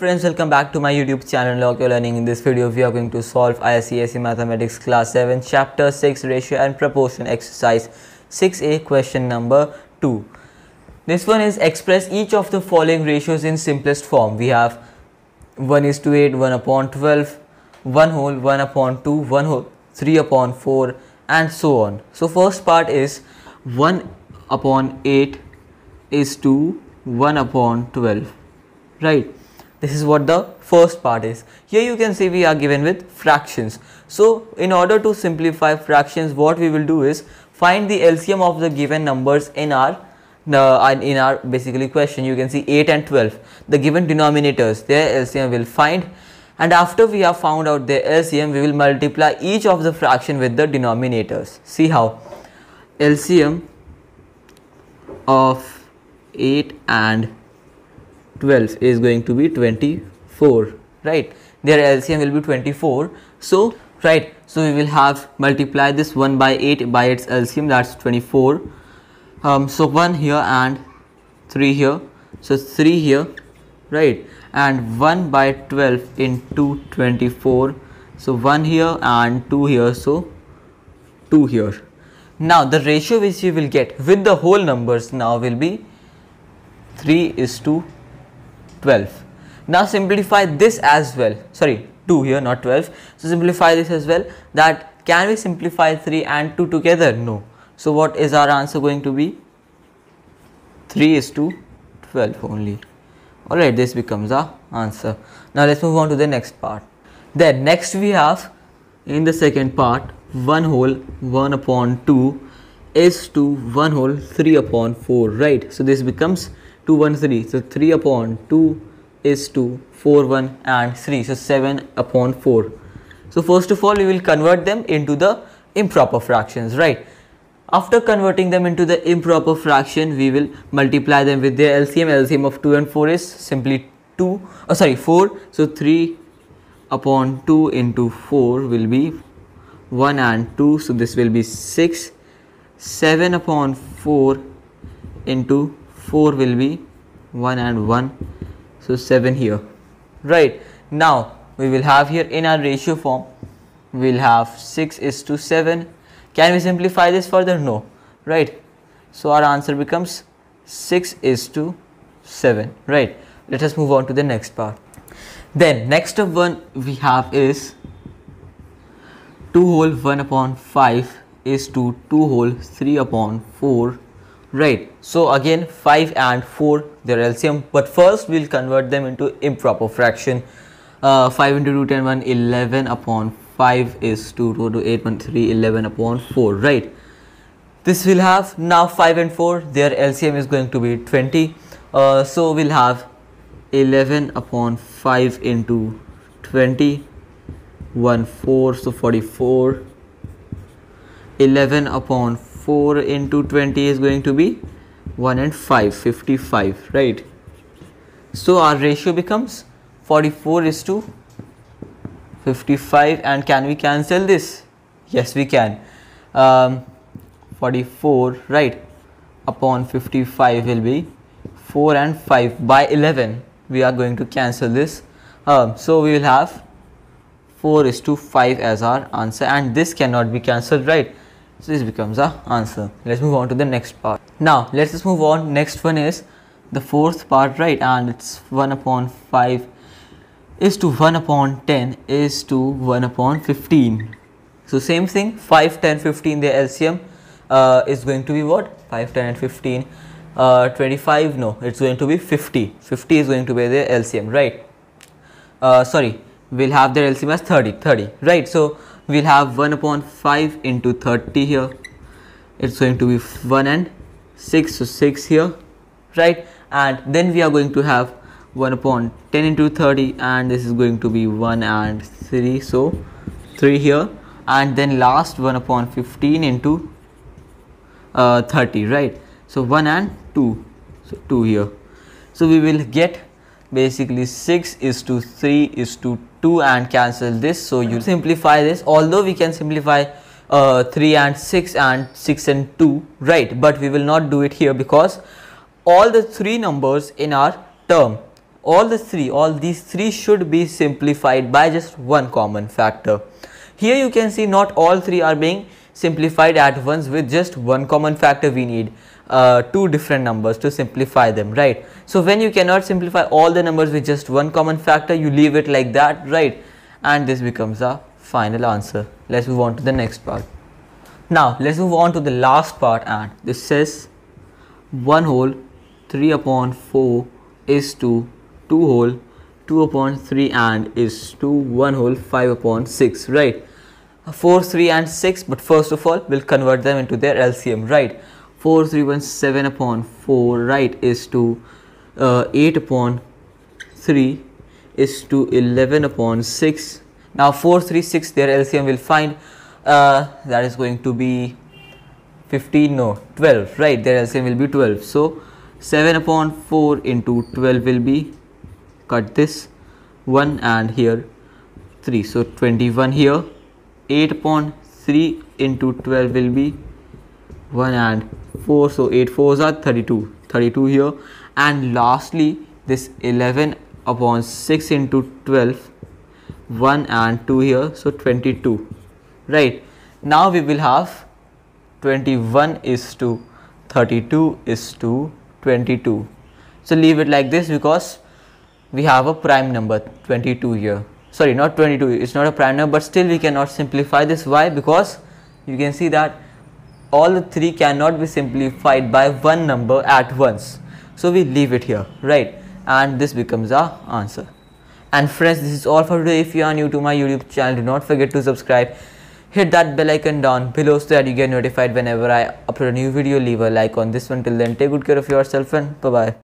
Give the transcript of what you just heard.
friends welcome back to my youtube channel Local Learning. In this video we are going to solve ICSE Mathematics class 7 chapter 6 ratio and proportion exercise 6a question number 2 this one is express each of the following ratios in simplest form. We have 1 is to 8 1 upon 12 1 whole 1 upon 2 1 whole 3 upon 4 and so on. So first part is 1 upon 8 is to 1 upon 12 right this is what the first part is. Here you can see we are given with fractions. So in order to simplify fractions what we will do is find the LCM of the given numbers in our uh, in our basically question. You can see 8 and 12 the given denominators their LCM will find. And after we have found out their LCM we will multiply each of the fraction with the denominators. See how? LCM of 8 and 12 is going to be 24 right? Their LCM will be 24 so right so we will have multiply this 1 by 8 by its LCM that's 24 um, so 1 here and 3 here. So 3 here right? And 1 by 12 into 24 so 1 here and 2 here so 2 here. Now the ratio which you will get with the whole numbers now will be 3 is to 12. Now simplify this as well, sorry 2 here not 12. So simplify this as well that can we simplify 3 and 2 together? No. So what is our answer going to be? 3 is to 12 only. Alright this becomes our answer. Now let's move on to the next part. Then next we have in the second part 1 whole 1 upon 2 is to 1 whole 3 upon 4 right. So this becomes 2 1 3 so 3 upon 2 is 2 4 1 and 3 so 7 upon 4 so first of all we will convert them into the improper fractions right? After converting them into the improper fraction we will multiply them with their LCM LCM of 2 and 4 is simply 2 oh sorry 4 so 3 upon 2 into 4 will be 1 and 2 so this will be 6 7 upon 4 into 4 will be 1 and 1 so 7 here. Right. Now we will have here in our ratio form. We will have 6 is to 7 can we simplify this further? No. Right. So our answer becomes 6 is to 7 right. Let us move on to the next part. Then next of one we have is 2 whole 1 upon 5 is to 2 whole 3 upon 4 right. So again 5 and 4 their LCM but first we'll convert them into improper fraction. Uh, 5 into 2 10 1 11 upon 5 is 2 2 to 8 1 3 11 upon 4 right. This will have now 5 and 4 their LCM is going to be 20 uh, so we'll have 11 upon 5 into 20 1 4 so 44 11 upon 4 into 20 is going to be 1 and 5 55 right? So our ratio becomes 44 is to 55 and can we cancel this? Yes we can. Um, 44 right? Upon 55 will be 4 and 5 by 11 we are going to cancel this. Um, so we will have 4 is to 5 as our answer. And this cannot be cancelled right so this becomes the answer. Let's move on to the next part. Now let's just move on. Next one is the fourth part, right? And it's 1 upon 5 is to 1 upon 10 is to 1 upon 15. So same thing 5, 10, 15 the LCM uh, is going to be what? 5, 10 and 15. Uh, 25 no it's going to be 50 50 is going to be the LCM right uh, sorry we'll have their LCM as 30 30 right? So we'll have 1 upon 5 into 30 here. It's going to be 1 and 6 so 6 here right? And then we are going to have 1 upon 10 into 30 and this is going to be 1 and 3 so 3 here. And then last 1 upon 15 into uh, 30 right? So 1 and 2 so 2 here. So we will get basically 6 is to 3 is to 2 and cancel this. So you simplify this. Although we can simplify uh, 3 and 6 and 6 and 2 right? But we will not do it here because all the three numbers in our term all the three all these three should be simplified by just one common factor. Here you can see not all three are being simplified at once with just one common factor we need uh, two different numbers to simplify them right? So when you cannot simplify all the numbers with just one common factor you leave it like that right? And this becomes a final answer. Let's move on to the next part. Now let's move on to the last part and this says 1 whole 3 upon 4 is to 2 whole 2 upon 3 and is to 1 whole 5 upon 6 right? 4 3 and 6 but first of all we'll convert them into their LCM right 4 3 1 7 upon 4 right is to uh, 8 upon 3 is to 11 upon 6 now 4 3 6 their LCM will find uh, that is going to be 15 no 12 right their LCM will be 12 so 7 upon 4 into 12 will be cut this 1 and here 3 so 21 here 8 upon 3 into 12 will be 1 and 4 so 8 4s are 32 32 here. And lastly this 11 upon 6 into 12 1 and 2 here so 22 right. Now we will have 21 is to 32 is to 22 so leave it like this because we have a prime number 22 here. Sorry not 22 it's not a prime number but still we cannot simplify this. Why? Because you can see that all the three cannot be simplified by one number at once. So we leave it here right? And this becomes our answer. And friends this is all for today. If you are new to my youtube channel do not forget to subscribe. Hit that bell icon down below so that you get notified whenever i upload a new video. Leave a like on this one. Till then take good care of yourself and bye bye